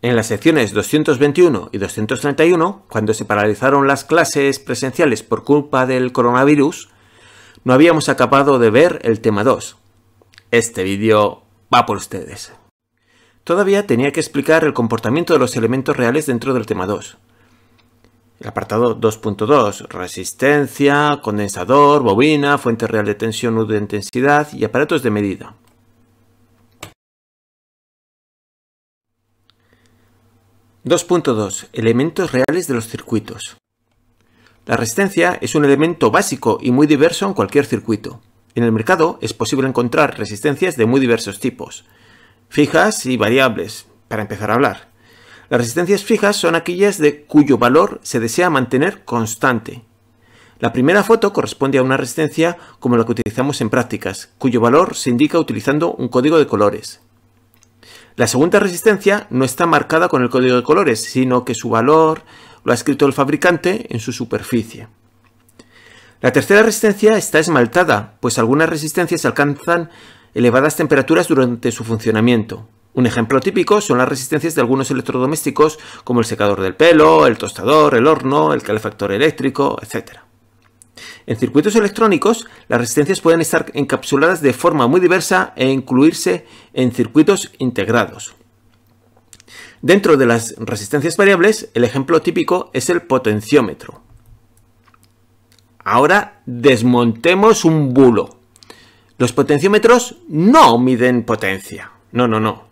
En las secciones 221 y 231, cuando se paralizaron las clases presenciales por culpa del coronavirus, no habíamos acabado de ver el tema 2. Este vídeo va por ustedes. Todavía tenía que explicar el comportamiento de los elementos reales dentro del tema 2. El apartado 2.2, resistencia, condensador, bobina, fuente real de tensión o de intensidad y aparatos de medida. 2.2 Elementos reales de los circuitos. La resistencia es un elemento básico y muy diverso en cualquier circuito. En el mercado es posible encontrar resistencias de muy diversos tipos, fijas y variables, para empezar a hablar. Las resistencias fijas son aquellas de cuyo valor se desea mantener constante. La primera foto corresponde a una resistencia como la que utilizamos en prácticas, cuyo valor se indica utilizando un código de colores. La segunda resistencia no está marcada con el código de colores, sino que su valor lo ha escrito el fabricante en su superficie. La tercera resistencia está esmaltada, pues algunas resistencias alcanzan elevadas temperaturas durante su funcionamiento. Un ejemplo típico son las resistencias de algunos electrodomésticos como el secador del pelo, el tostador, el horno, el calefactor eléctrico, etc. En circuitos electrónicos, las resistencias pueden estar encapsuladas de forma muy diversa e incluirse en circuitos integrados. Dentro de las resistencias variables, el ejemplo típico es el potenciómetro. Ahora desmontemos un bulo. Los potenciómetros no miden potencia. No, no, no.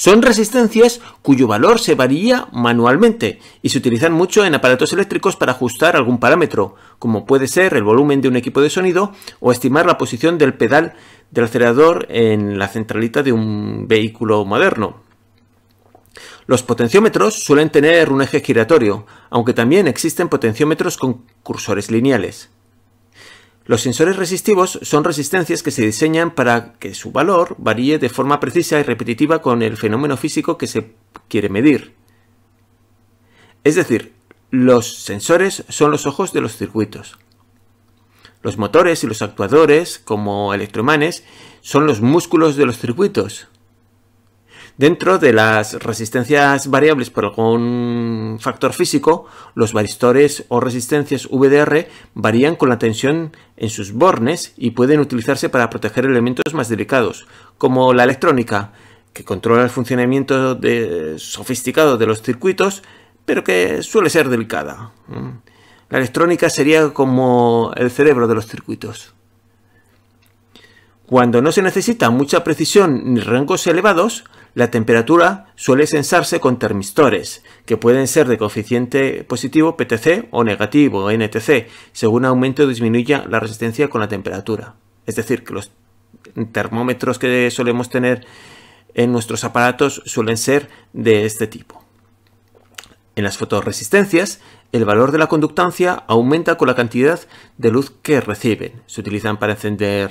Son resistencias cuyo valor se varía manualmente y se utilizan mucho en aparatos eléctricos para ajustar algún parámetro, como puede ser el volumen de un equipo de sonido o estimar la posición del pedal del acelerador en la centralita de un vehículo moderno. Los potenciómetros suelen tener un eje giratorio, aunque también existen potenciómetros con cursores lineales. Los sensores resistivos son resistencias que se diseñan para que su valor varíe de forma precisa y repetitiva con el fenómeno físico que se quiere medir. Es decir, los sensores son los ojos de los circuitos. Los motores y los actuadores, como electroimanes, son los músculos de los circuitos. Dentro de las resistencias variables por algún factor físico, los varistores o resistencias VDR varían con la tensión en sus bornes y pueden utilizarse para proteger elementos más delicados, como la electrónica, que controla el funcionamiento sofisticado de los circuitos, pero que suele ser delicada. La electrónica sería como el cerebro de los circuitos. Cuando no se necesita mucha precisión ni rangos elevados, la temperatura suele sensarse con termistores, que pueden ser de coeficiente positivo PTC o negativo NTC, según aumente o disminuya la resistencia con la temperatura. Es decir, que los termómetros que solemos tener en nuestros aparatos suelen ser de este tipo. En las fotoresistencias, el valor de la conductancia aumenta con la cantidad de luz que reciben. Se utilizan para encender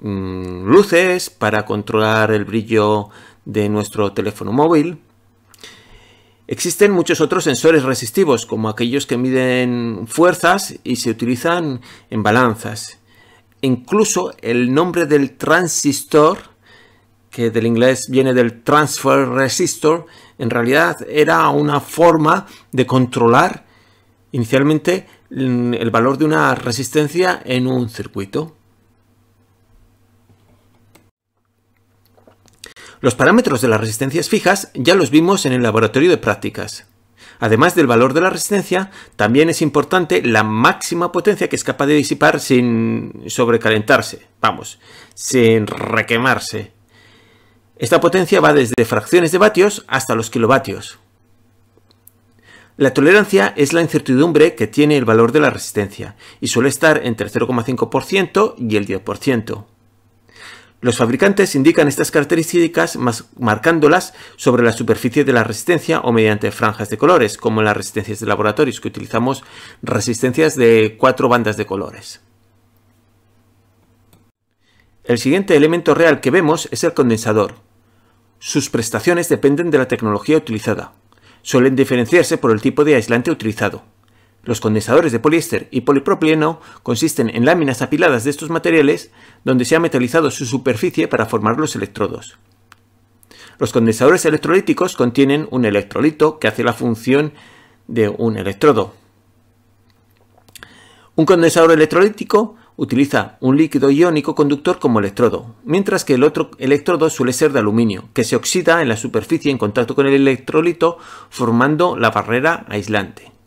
mm, luces, para controlar el brillo de nuestro teléfono móvil. Existen muchos otros sensores resistivos, como aquellos que miden fuerzas y se utilizan en balanzas. Incluso el nombre del transistor, que del inglés viene del transfer resistor, en realidad era una forma de controlar inicialmente el valor de una resistencia en un circuito. Los parámetros de las resistencias fijas ya los vimos en el laboratorio de prácticas. Además del valor de la resistencia, también es importante la máxima potencia que es capaz de disipar sin sobrecalentarse, vamos, sin requemarse. Esta potencia va desde fracciones de vatios hasta los kilovatios. La tolerancia es la incertidumbre que tiene el valor de la resistencia y suele estar entre el 0,5% y el 10%. Los fabricantes indican estas características marcándolas sobre la superficie de la resistencia o mediante franjas de colores, como en las resistencias de laboratorios, que utilizamos resistencias de cuatro bandas de colores. El siguiente elemento real que vemos es el condensador. Sus prestaciones dependen de la tecnología utilizada. Suelen diferenciarse por el tipo de aislante utilizado. Los condensadores de poliéster y polipropileno consisten en láminas apiladas de estos materiales donde se ha metalizado su superficie para formar los electrodos. Los condensadores electrolíticos contienen un electrolito que hace la función de un electrodo. Un condensador electrolítico utiliza un líquido iónico conductor como electrodo, mientras que el otro electrodo suele ser de aluminio, que se oxida en la superficie en contacto con el electrolito formando la barrera aislante.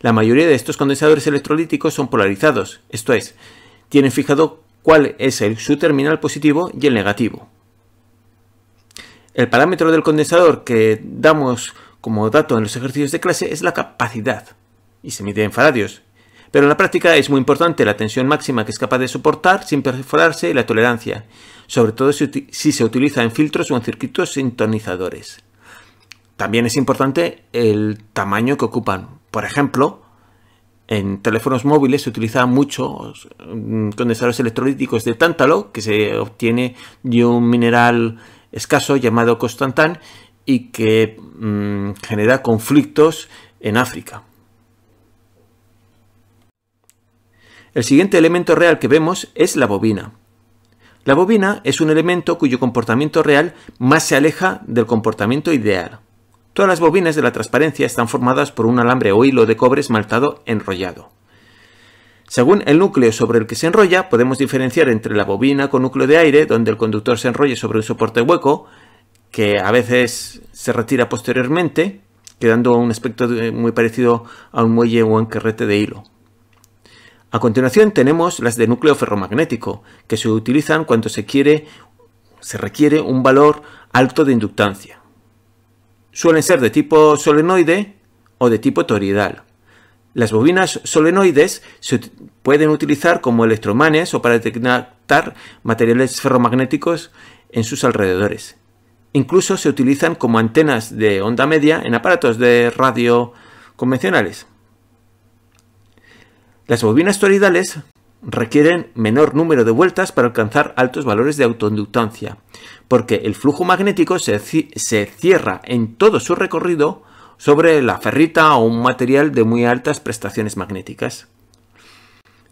La mayoría de estos condensadores electrolíticos son polarizados, esto es, tienen fijado cuál es el, su terminal positivo y el negativo. El parámetro del condensador que damos como dato en los ejercicios de clase es la capacidad, y se mide en faradios. Pero en la práctica es muy importante la tensión máxima que es capaz de soportar sin perforarse y la tolerancia, sobre todo si, si se utiliza en filtros o en circuitos sintonizadores. También es importante el tamaño que ocupan. Por ejemplo, en teléfonos móviles se utilizan muchos mm, condensadores electrolíticos de tántalo, que se obtiene de un mineral escaso llamado constantán y que mm, genera conflictos en África. El siguiente elemento real que vemos es la bobina. La bobina es un elemento cuyo comportamiento real más se aleja del comportamiento ideal. Todas las bobinas de la transparencia están formadas por un alambre o hilo de cobre esmaltado enrollado. Según el núcleo sobre el que se enrolla, podemos diferenciar entre la bobina con núcleo de aire, donde el conductor se enrolla sobre un soporte hueco, que a veces se retira posteriormente, quedando un aspecto muy parecido a un muelle o un carrete de hilo. A continuación tenemos las de núcleo ferromagnético, que se utilizan cuando se, quiere, se requiere un valor alto de inductancia. Suelen ser de tipo solenoide o de tipo toroidal. Las bobinas solenoides se pueden utilizar como electromanes o para detectar materiales ferromagnéticos en sus alrededores. Incluso se utilizan como antenas de onda media en aparatos de radio convencionales. Las bobinas toroidales requieren menor número de vueltas para alcanzar altos valores de autoinductancia, porque el flujo magnético se, cierra en todo su recorrido sobre la ferrita o un material de muy altas prestaciones magnéticas.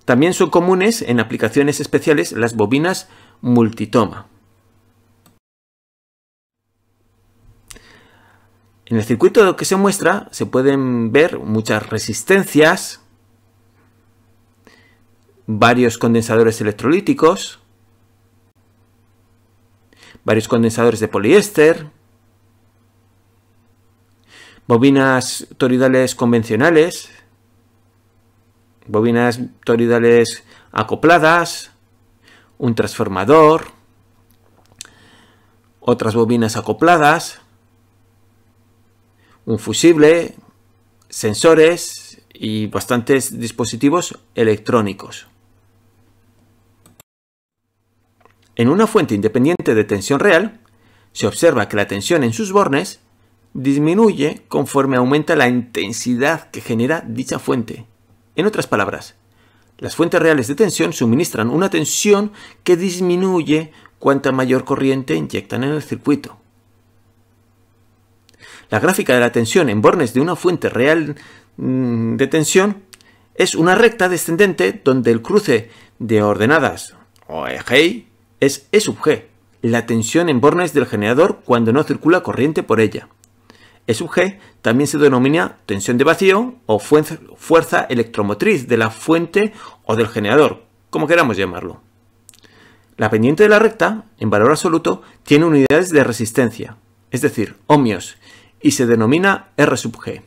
También son comunes en aplicaciones especiales las bobinas multitoma. En el circuito que se muestra se pueden ver muchas resistencias, varios condensadores electrolíticos, varios condensadores de poliéster, bobinas toridales convencionales, bobinas toridales acopladas, un transformador, otras bobinas acopladas, un fusible, sensores y bastantes dispositivos electrónicos. En una fuente independiente de tensión real, se observa que la tensión en sus bornes disminuye conforme aumenta la intensidad que genera dicha fuente. En otras palabras, las fuentes reales de tensión suministran una tensión que disminuye cuanta mayor corriente inyectan en el circuito. La gráfica de la tensión en bornes de una fuente real mm, de tensión es una recta descendente donde el cruce de ordenadas o eje es E sub G, la tensión en bornes del generador cuando no circula corriente por ella. E sub G también se denomina tensión de vacío o fuerza electromotriz de la fuente o del generador, como queramos llamarlo. La pendiente de la recta, en valor absoluto, tiene unidades de resistencia, es decir, ohmios, y se denomina R sub G.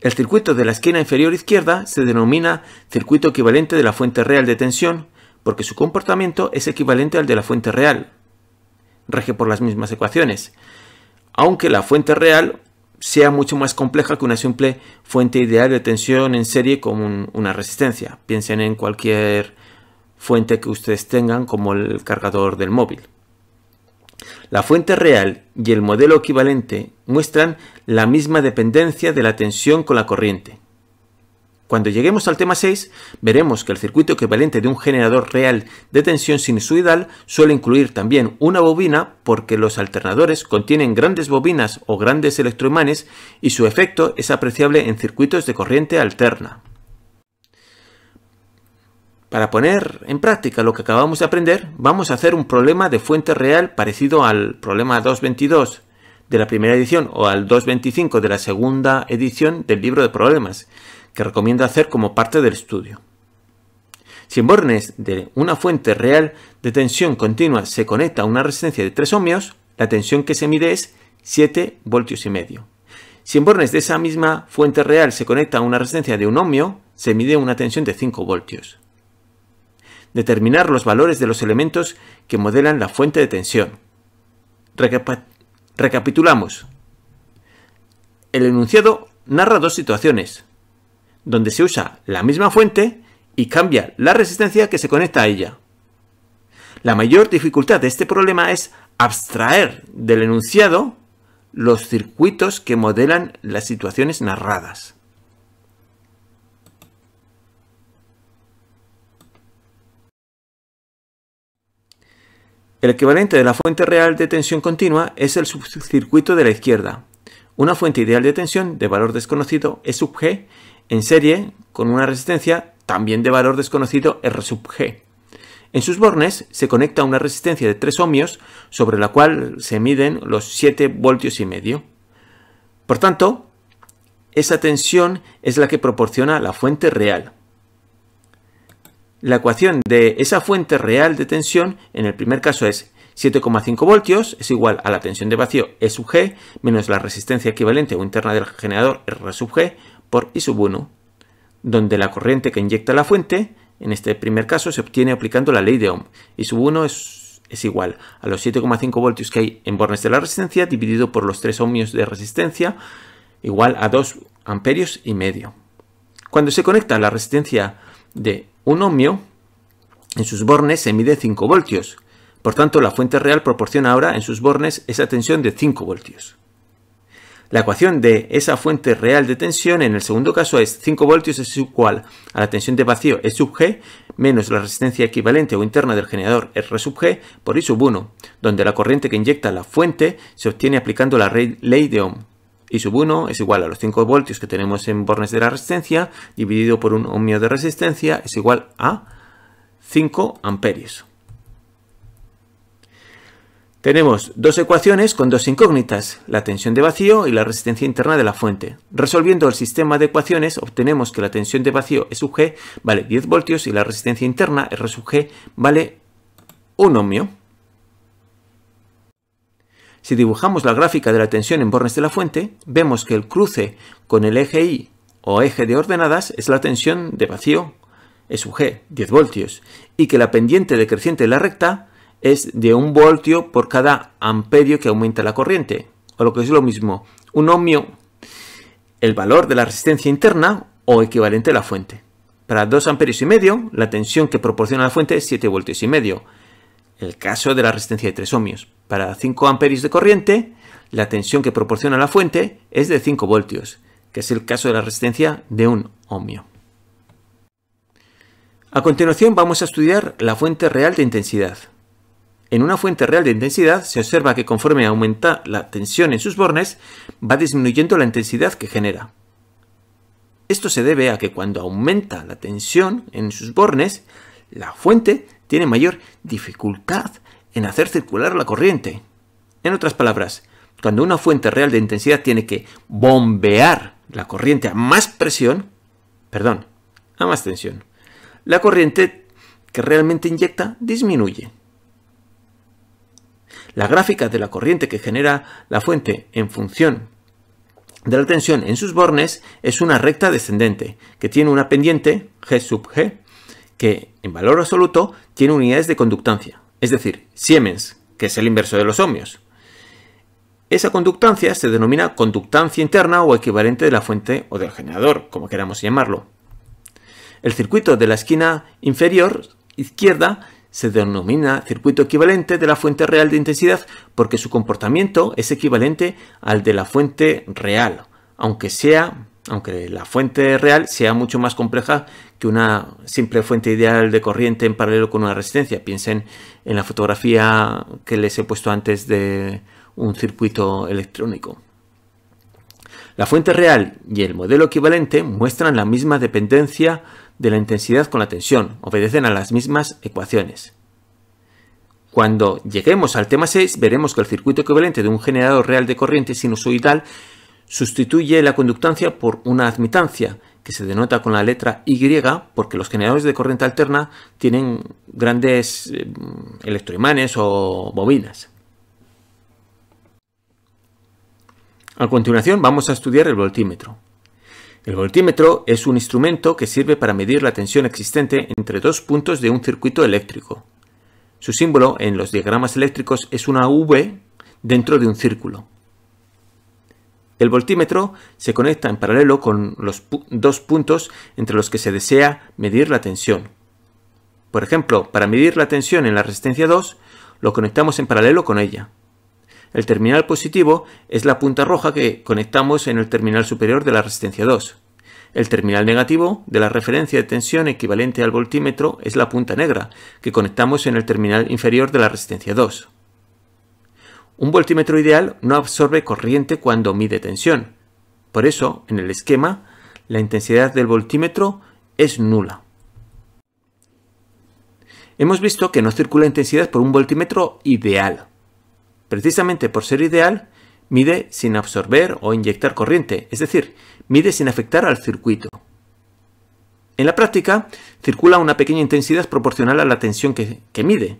El circuito de la esquina inferior izquierda se denomina circuito equivalente de la fuente real de tensión porque su comportamiento es equivalente al de la fuente real. Rege por las mismas ecuaciones. Aunque la fuente real sea mucho más compleja que una simple fuente ideal de tensión en serie con una resistencia. Piensen en cualquier fuente que ustedes tengan como el cargador del móvil. La fuente real y el modelo equivalente muestran la misma dependencia de la tensión con la corriente. Cuando lleguemos al tema 6, veremos que el circuito equivalente de un generador real de tensión sinusoidal suele incluir también una bobina porque los alternadores contienen grandes bobinas o grandes electroimanes y su efecto es apreciable en circuitos de corriente alterna. Para poner en práctica lo que acabamos de aprender, vamos a hacer un problema de fuente real parecido al problema 222 de la primera edición o al 225 de la segunda edición del libro de problemas, que recomiendo hacer como parte del estudio. Si en bornes de una fuente real de tensión continua se conecta a una resistencia de 3 ohmios, la tensión que se mide es 7 voltios y medio. Si en bornes de esa misma fuente real se conecta a una resistencia de 1 ohmio, se mide una tensión de 5 voltios determinar los valores de los elementos que modelan la fuente de tensión. recapitulamos. El enunciado narra dos situaciones, donde se usa la misma fuente y cambia la resistencia que se conecta a ella. La mayor dificultad de este problema es abstraer del enunciado los circuitos que modelan las situaciones narradas. El equivalente de la fuente real de tensión continua es el subcircuito de la izquierda. Una fuente ideal de tensión de valor desconocido E sub G en serie con una resistencia también de valor desconocido R sub G. En sus bornes se conecta una resistencia de 3 ohmios sobre la cual se miden los 7 voltios y medio. Por tanto, esa tensión es la que proporciona la fuente real. La ecuación de esa fuente real de tensión en el primer caso es 7,5 voltios es igual a la tensión de vacío E sub G menos la resistencia equivalente o interna del generador R sub G por I sub 1, donde la corriente que inyecta la fuente, en este primer caso, se obtiene aplicando la ley de Ohm. I sub 1 es, es igual a los 7,5 voltios que hay en bornes de la resistencia dividido por los 3 ohmios de resistencia igual a 2 amperios y medio. Cuando se conecta la resistencia de un ohmio, en sus bornes se mide 5 voltios. Por tanto, la fuente real proporciona ahora en sus bornes esa tensión de 5 voltios. La ecuación de esa fuente real de tensión en el segundo caso es 5 voltios es igual a la tensión de vacío E sub G menos la resistencia equivalente o interna del generador R sub G por I sub 1, donde la corriente que inyecta la fuente se obtiene aplicando la ley de Ohm. I sub 1 es igual a los 5 voltios que tenemos en bornes de la resistencia, dividido por un ohmio de resistencia, es igual a 5 amperios. Tenemos dos ecuaciones con dos incógnitas, la tensión de vacío y la resistencia interna de la fuente. Resolviendo el sistema de ecuaciones obtenemos que la tensión de vacío E sub G vale 10 voltios y la resistencia interna R sub G vale 1 ohmio. Si dibujamos la gráfica de la tensión en bornes de la fuente, vemos que el cruce con el eje Y o eje de ordenadas es la tensión de vacío, E sub G, 10 voltios, y que la pendiente decreciente de la recta es de 1 voltio por cada amperio que aumenta la corriente, o lo que es lo mismo, un ohmio, el valor de la resistencia interna o equivalente a la fuente. Para 2 amperios y medio, la tensión que proporciona la fuente es 7 voltios y medio, el caso de la resistencia de 3 ohmios. Para 5 amperios de corriente, la tensión que proporciona la fuente es de 5 voltios, que es el caso de la resistencia de 1 ohmio. A continuación vamos a estudiar la fuente real de intensidad. En una fuente real de intensidad se observa que conforme aumenta la tensión en sus bornes, va disminuyendo la intensidad que genera. Esto se debe a que cuando aumenta la tensión en sus bornes, la fuente tiene mayor dificultad en hacer circular la corriente. En otras palabras, cuando una fuente real de intensidad tiene que bombear la corriente a más presión, perdón, a más tensión, la corriente que realmente inyecta disminuye. La gráfica de la corriente que genera la fuente en función de la tensión en sus bornes es una recta descendente que tiene una pendiente G sub G que en valor absoluto tiene unidades de conductancia, es decir, Siemens, que es el inverso de los ohmios. Esa conductancia se denomina conductancia interna o equivalente de la fuente o del generador, como queramos llamarlo. El circuito de la esquina inferior izquierda se denomina circuito equivalente de la fuente real de intensidad porque su comportamiento es equivalente al de la fuente real, aunque sea aunque la fuente real sea mucho más compleja que una simple fuente ideal de corriente en paralelo con una resistencia. Piensen en la fotografía que les he puesto antes de un circuito electrónico. La fuente real y el modelo equivalente muestran la misma dependencia de la intensidad con la tensión, obedecen a las mismas ecuaciones. Cuando lleguemos al tema 6 veremos que el circuito equivalente de un generador real de corriente sinusoidal sustituye la conductancia por una admitancia, que se denota con la letra Y porque los generadores de corriente alterna tienen grandes eh, electroimanes o bobinas. A continuación vamos a estudiar el voltímetro. El voltímetro es un instrumento que sirve para medir la tensión existente entre dos puntos de un circuito eléctrico. Su símbolo en los diagramas eléctricos es una V dentro de un círculo. El voltímetro se conecta en paralelo con los dos puntos entre los que se desea medir la tensión. Por ejemplo, para medir la tensión en la resistencia 2, lo conectamos en paralelo con ella. El terminal positivo es la punta roja que conectamos en el terminal superior de la resistencia 2. El terminal negativo de la referencia de tensión equivalente al voltímetro es la punta negra, que conectamos en el terminal inferior de la resistencia 2. Un voltímetro ideal no absorbe corriente cuando mide tensión. Por eso, en el esquema, la intensidad del voltímetro es nula. Hemos visto que no circula intensidad por un voltímetro ideal. Precisamente por ser ideal, mide sin absorber o inyectar corriente, es decir, mide sin afectar al circuito. En la práctica, circula una pequeña intensidad proporcional a la tensión que, mide,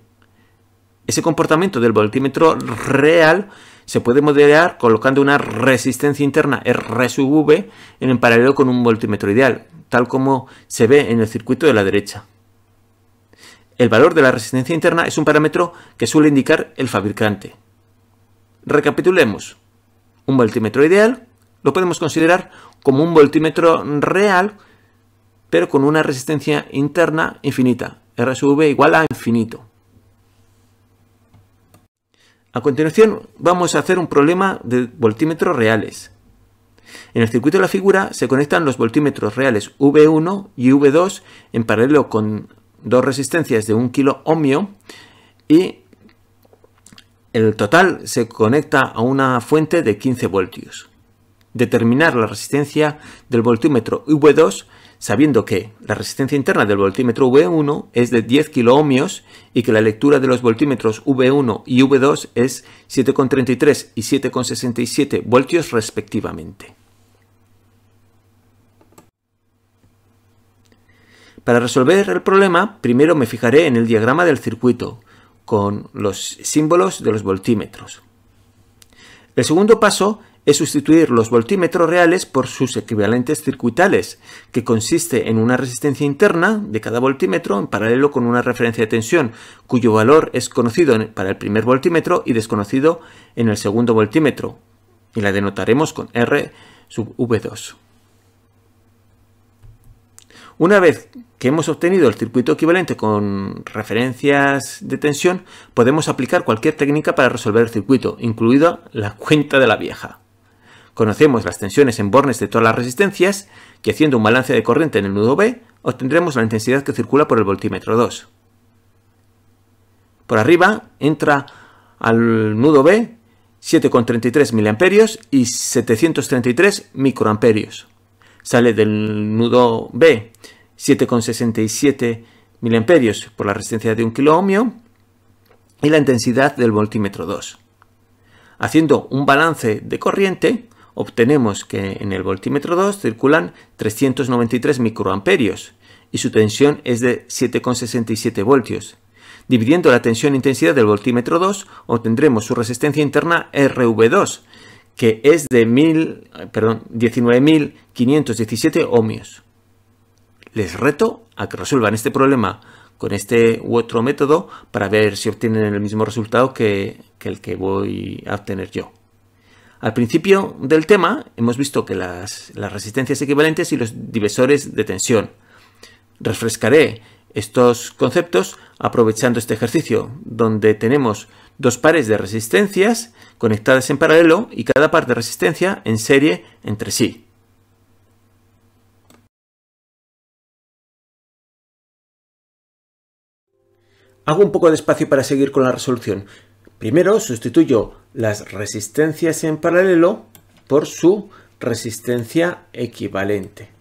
ese comportamiento del voltímetro real se puede modelar colocando una resistencia interna R sub V en paralelo con un voltímetro ideal, tal como se ve en el circuito de la derecha. El valor de la resistencia interna es un parámetro que suele indicar el fabricante. Recapitulemos. Un voltímetro ideal lo podemos considerar como un voltímetro real, pero con una resistencia interna infinita, R igual a infinito. A continuación vamos a hacer un problema de voltímetros reales. En el circuito de la figura se conectan los voltímetros reales V1 y V2 en paralelo con dos resistencias de 1 kilo ohmio y el total se conecta a una fuente de 15 voltios. Determinar la resistencia del voltímetro V2 sabiendo que la resistencia interna del voltímetro V1 es de 10 kiloohmios y que la lectura de los voltímetros V1 y V2 es 7,33 y 7,67 voltios respectivamente. Para resolver el problema, primero me fijaré en el diagrama del circuito, con los símbolos de los voltímetros. El segundo paso es sustituir los voltímetros reales por sus equivalentes circuitales, que consiste en una resistencia interna de cada voltímetro en paralelo con una referencia de tensión, cuyo valor es conocido para el primer voltímetro y desconocido en el segundo voltímetro, y la denotaremos con R sub V2. Una vez que hemos obtenido el circuito equivalente con referencias de tensión, podemos aplicar cualquier técnica para resolver el circuito, incluida la cuenta de la vieja. Conocemos las tensiones en bornes de todas las resistencias, que haciendo un balance de corriente en el nudo B, obtendremos la intensidad que circula por el voltímetro 2. Por arriba entra al nudo B 7,33 mA y 733 microamperios. Sale del nudo B 7,67 mA por la resistencia de 1 kilo y la intensidad del voltímetro 2. Haciendo un balance de corriente, obtenemos que en el voltímetro 2 circulan 393 microamperios y su tensión es de 7,67 voltios. Dividiendo la tensión-intensidad del voltímetro 2, obtendremos su resistencia interna RV2, que es de 19.517 ohmios. Les reto a que resuelvan este problema con este u otro método para ver si obtienen el mismo resultado que el que voy a obtener yo. Al principio del tema hemos visto que las, resistencias equivalentes y los divisores de tensión. Refrescaré estos conceptos aprovechando este ejercicio, donde tenemos dos pares de resistencias conectadas en paralelo y cada par de resistencia en serie entre sí. Hago un poco de espacio para seguir con la resolución. Primero sustituyo las resistencias en paralelo por su resistencia equivalente.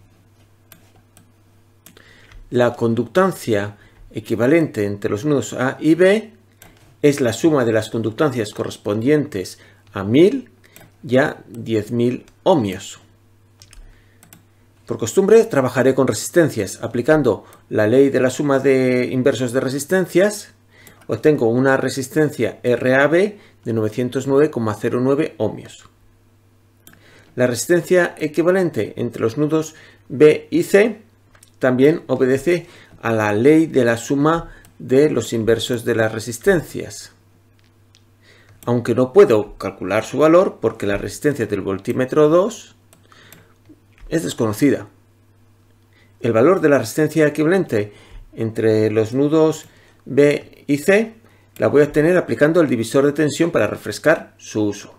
la conductancia equivalente entre los nudos A y B es la suma de las conductancias correspondientes a 1000 y a 10.000 ohmios. Por costumbre trabajaré con resistencias. Aplicando la ley de la suma de inversos de resistencias, obtengo una resistencia RAB de 909,09 ohmios. La resistencia equivalente entre los nudos B y C también obedece a la ley de la suma de los inversos de las resistencias. Aunque no puedo calcular su valor porque la resistencia del voltímetro 2 es desconocida. El valor de la resistencia equivalente entre los nudos B y C la voy a obtener aplicando el divisor de tensión para refrescar su uso.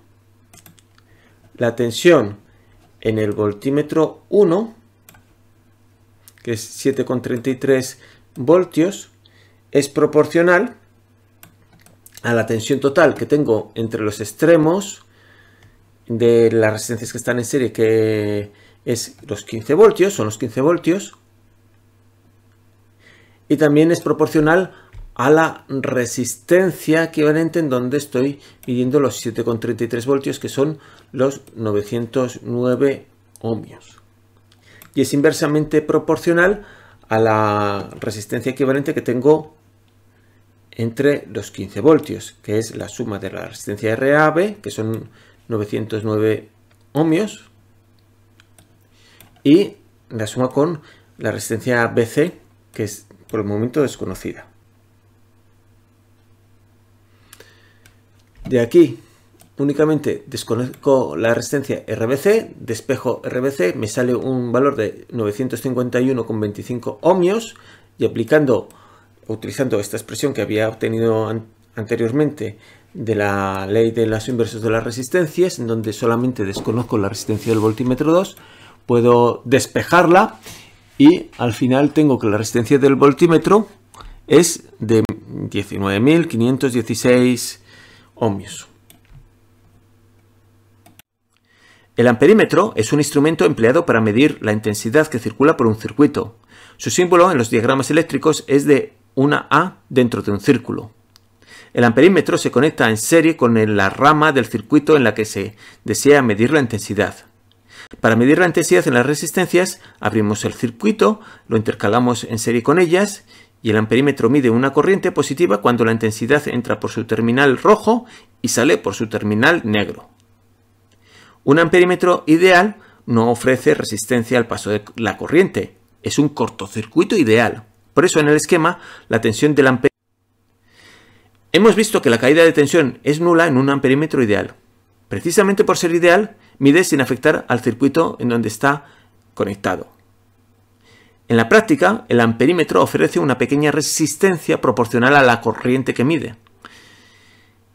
La tensión en el voltímetro 1, que es 7,33 voltios, es proporcional a la tensión total que tengo entre los extremos de las resistencias que están en serie, que es los 15 voltios, son los 15 voltios. Y también es proporcional a la resistencia equivalente en donde estoy midiendo los 7,33 voltios, que son los 909 ohmios. Y es inversamente proporcional a la resistencia equivalente que tengo entre los 15 voltios, que es la suma de la resistencia RAB, que son 909 ohmios, y la suma con la resistencia BC, que es por el momento desconocida. De aquí únicamente desconozco la resistencia RBC, despejo RBC, me sale un valor de 951,25 ohmios y aplicando, utilizando esta expresión que había obtenido anteriormente de la ley de los inversos de las resistencias, en donde solamente desconozco la resistencia del voltímetro 2, puedo despejarla y al final tengo que la resistencia del voltímetro es de 19.516 ohmios. El amperímetro es un instrumento empleado para medir la intensidad que circula por un circuito. Su símbolo en los diagramas eléctricos es de una A dentro de un círculo. El amperímetro se conecta en serie con la rama del circuito en la que se desea medir la intensidad. Para medir la intensidad en las resistencias, abrimos el circuito, lo intercalamos en serie con ellas y el amperímetro mide una corriente positiva cuando la intensidad entra por su terminal rojo y sale por su terminal negro. Un amperímetro ideal no ofrece resistencia al paso de la corriente, es un cortocircuito ideal. Por eso en el esquema la tensión del amperímetro Hemos visto que la caída de tensión es nula en un amperímetro ideal. Precisamente por ser ideal, mide sin afectar al circuito en donde está conectado. En la práctica, el amperímetro ofrece una pequeña resistencia proporcional a la corriente que mide.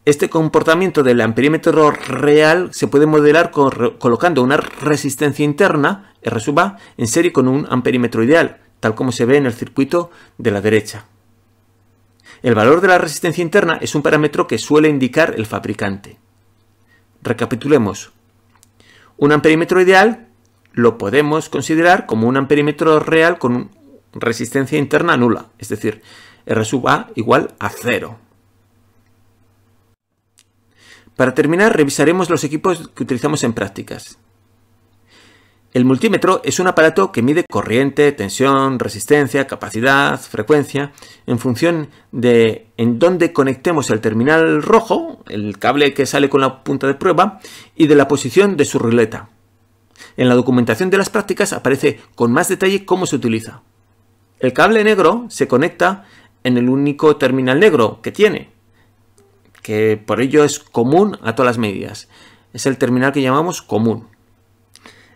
Este comportamiento del amperímetro real se puede modelar colocando una resistencia interna, R sub A, en serie con un amperímetro ideal, tal como se ve en el circuito de la derecha. El valor de la resistencia interna es un parámetro que suele indicar el fabricante. Recapitulemos. Un amperímetro ideal lo podemos considerar como un amperímetro real con resistencia interna nula, es decir, R sub A igual a cero. Para terminar, revisaremos los equipos que utilizamos en prácticas. El multímetro es un aparato que mide corriente, tensión, resistencia, capacidad, frecuencia, en función de en dónde conectemos el terminal rojo, el cable que sale con la punta de prueba, y de la posición de su ruleta. En la documentación de las prácticas aparece con más detalle cómo se utiliza. El cable negro se conecta en el único terminal negro que tiene, que por ello es común a todas las medidas. Es el terminal que llamamos común.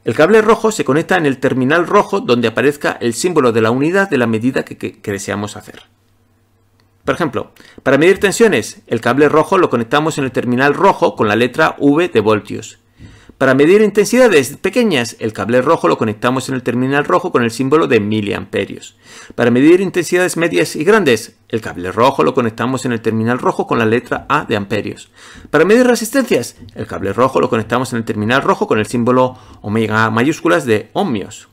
El cable rojo se conecta en el terminal rojo donde aparezca el símbolo de la unidad de la medida que, deseamos hacer. Por ejemplo, para medir tensiones, el cable rojo lo conectamos en el terminal rojo con la letra V de voltios. Para medir intensidades pequeñas, el cable rojo lo conectamos en el terminal rojo con el símbolo de miliamperios. Para medir intensidades medias y grandes, el cable rojo lo conectamos en el terminal rojo con la letra A de amperios. Para medir resistencias, el cable rojo lo conectamos en el terminal rojo con el símbolo omega mayúsculas de ohmios.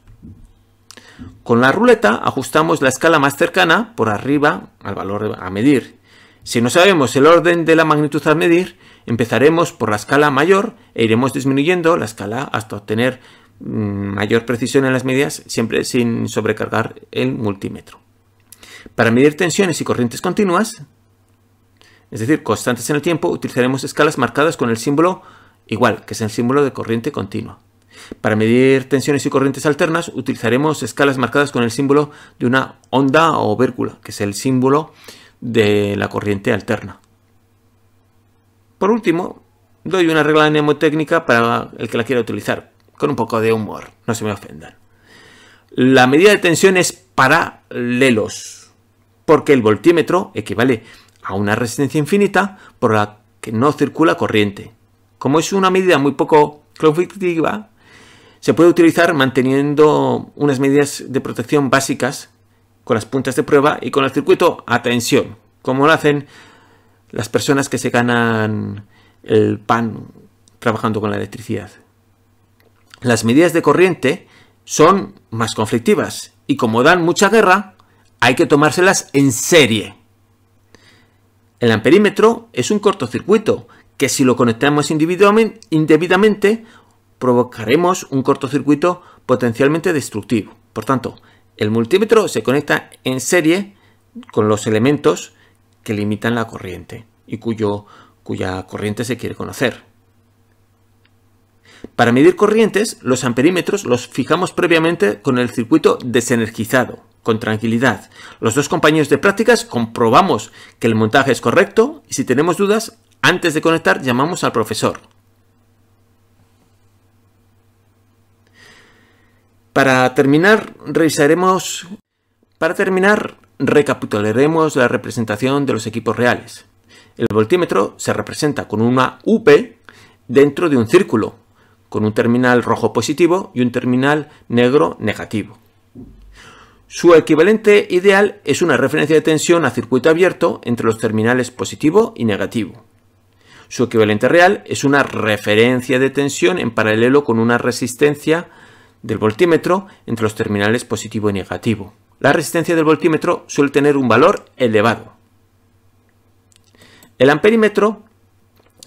Con la ruleta ajustamos la escala más cercana por arriba al valor a medir. Si no sabemos el orden de la magnitud a medir, empezaremos por la escala mayor e iremos disminuyendo la escala hasta obtener mm, mayor precisión en las medidas, siempre sin sobrecargar el multímetro. Para medir tensiones y corrientes continuas, es decir, constantes en el tiempo, utilizaremos escalas marcadas con el símbolo igual, que es el símbolo de corriente continua. Para medir tensiones y corrientes alternas utilizaremos escalas marcadas con el símbolo de una onda o vércula, que es el símbolo de la corriente alterna. Por último, doy una regla mnemotécnica para el que la quiera utilizar, con un poco de humor, no se me ofendan. La medida de tensión es paralelos, porque el voltímetro equivale a una resistencia infinita por la que no circula corriente. Como es una medida muy poco conflictiva, se puede utilizar manteniendo unas medidas de protección básicas con las puntas de prueba y con el circuito a tensión, como lo hacen las personas que se ganan el pan trabajando con la electricidad. Las medidas de corriente son más conflictivas y como dan mucha guerra, hay que tomárselas en serie. El amperímetro es un cortocircuito que si lo conectamos indebidamente provocaremos un cortocircuito potencialmente destructivo. Por tanto, el multímetro se conecta en serie con los elementos que limitan la corriente y cuyo, cuya corriente se quiere conocer. Para medir corrientes, los amperímetros los fijamos previamente con el circuito desenergizado con tranquilidad. Los dos compañeros de prácticas comprobamos que el montaje es correcto y si tenemos dudas, antes de conectar llamamos al profesor. Para terminar, revisaremos para terminar, recapitularemos la representación de los equipos reales. El voltímetro se representa con una UP dentro de un círculo, con un terminal rojo positivo y un terminal negro negativo. Su equivalente ideal es una referencia de tensión a circuito abierto entre los terminales positivo y negativo. Su equivalente real es una referencia de tensión en paralelo con una resistencia del voltímetro entre los terminales positivo y negativo. La resistencia del voltímetro suele tener un valor elevado. El amperímetro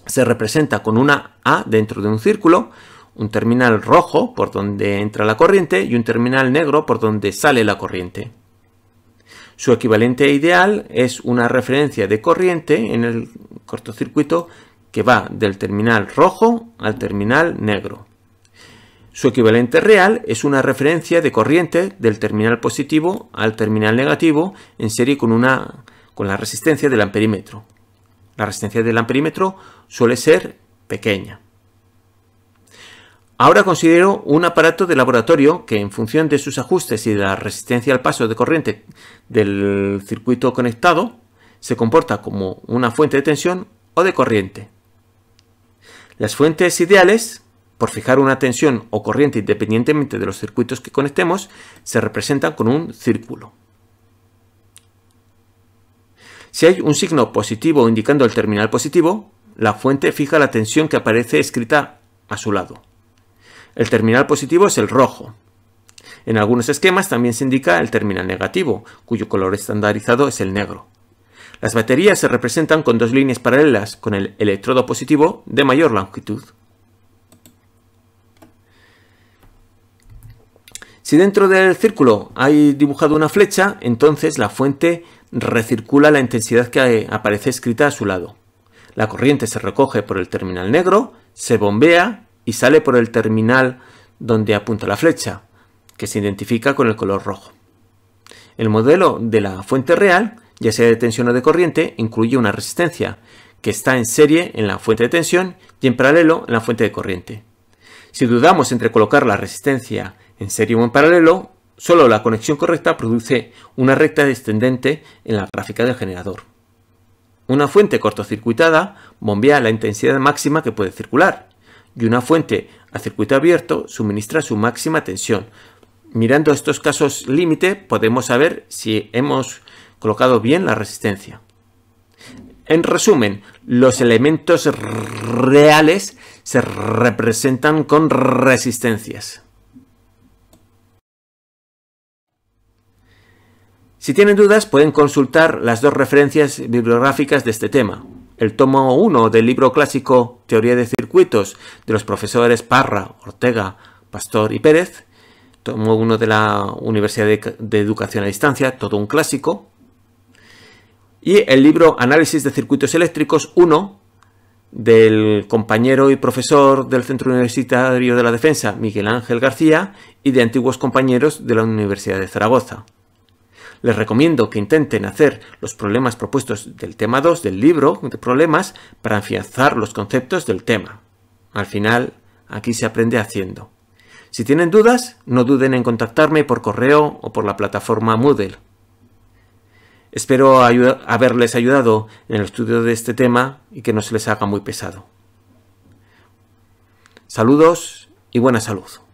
se representa con una A dentro de un círculo un terminal rojo por donde entra la corriente y un terminal negro por donde sale la corriente. Su equivalente ideal es una referencia de corriente en el cortocircuito que va del terminal rojo al terminal negro. Su equivalente real es una referencia de corriente del terminal positivo al terminal negativo en serie con, una, con la resistencia del amperímetro. La resistencia del amperímetro suele ser pequeña. Ahora considero un aparato de laboratorio que en función de sus ajustes y de la resistencia al paso de corriente del circuito conectado, se comporta como una fuente de tensión o de corriente. Las fuentes ideales, por fijar una tensión o corriente independientemente de los circuitos que conectemos, se representan con un círculo. Si hay un signo positivo indicando el terminal positivo, la fuente fija la tensión que aparece escrita a su lado. El terminal positivo es el rojo. En algunos esquemas también se indica el terminal negativo, cuyo color estandarizado es el negro. Las baterías se representan con dos líneas paralelas con el electrodo positivo de mayor longitud. Si dentro del círculo hay dibujado una flecha, entonces la fuente recircula la intensidad que aparece escrita a su lado. La corriente se recoge por el terminal negro, se bombea y sale por el terminal donde apunta la flecha, que se identifica con el color rojo. El modelo de la fuente real, ya sea de tensión o de corriente, incluye una resistencia, que está en serie en la fuente de tensión y en paralelo en la fuente de corriente. Si dudamos entre colocar la resistencia en serie o en paralelo, solo la conexión correcta produce una recta descendente en la gráfica del generador. Una fuente cortocircuitada bombea la intensidad máxima que puede circular, y una fuente a circuito abierto suministra su máxima tensión. Mirando estos casos límite podemos saber si hemos colocado bien la resistencia. En resumen, los elementos reales se representan con resistencias. Si tienen dudas pueden consultar las dos referencias bibliográficas de este tema. El tomo 1 del libro clásico Teoría de Circuitos de los profesores Parra, Ortega, Pastor y Pérez. Tomo 1 de la Universidad de, Educación a Distancia, todo un clásico. Y el libro Análisis de Circuitos Eléctricos 1 del compañero y profesor del Centro Universitario de la Defensa, Miguel Ángel García, y de antiguos compañeros de la Universidad de Zaragoza. Les recomiendo que intenten hacer los problemas propuestos del tema 2 del libro de problemas para afianzar los conceptos del tema. Al final, aquí se aprende haciendo. Si tienen dudas, no duden en contactarme por correo o por la plataforma Moodle. Espero haberles ayudado en el estudio de este tema y que no se les haga muy pesado. Saludos y buena salud.